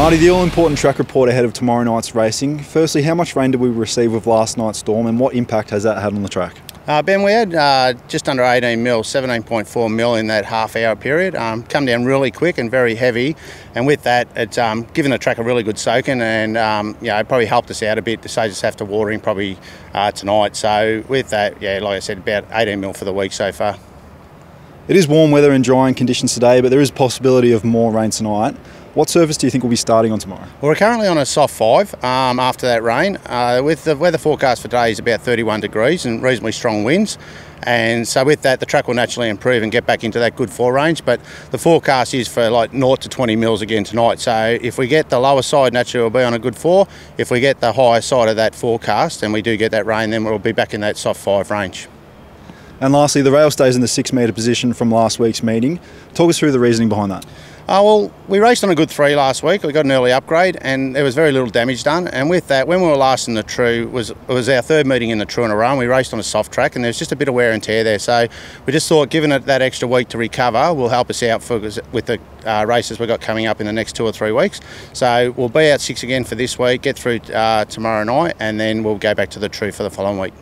Marty, the all-important track report ahead of tomorrow night's racing. Firstly, how much rain did we receive with last night's storm and what impact has that had on the track? Uh, ben, we had uh, just under 18 mil, 17.4 mil in that half hour period. Um, come down really quick and very heavy, and with that, it's um, given the track a really good soaking, and um, yeah, it probably helped us out a bit to save us after watering probably uh, tonight. So with that, yeah, like I said, about 18 mil for the week so far. It is warm weather and drying conditions today, but there is possibility of more rain tonight. What surface do you think we'll be starting on tomorrow? We're currently on a soft five um, after that rain. Uh, with the weather forecast for today is about 31 degrees and reasonably strong winds. And so with that, the track will naturally improve and get back into that good four range. But the forecast is for like 0 to 20 mils again tonight. So if we get the lower side, naturally we'll be on a good four. If we get the higher side of that forecast and we do get that rain, then we'll be back in that soft five range. And lastly, the rail stays in the six metre position from last week's meeting. Talk us through the reasoning behind that. Uh, well, we raced on a good three last week. We got an early upgrade, and there was very little damage done. And with that, when we were last in the True, was it was our third meeting in the True in a row. And we raced on a soft track, and there was just a bit of wear and tear there. So we just thought, given it that extra week to recover, will help us out for with the uh, races we've got coming up in the next two or three weeks. So we'll be out six again for this week, get through uh, tomorrow night, and then we'll go back to the True for the following week.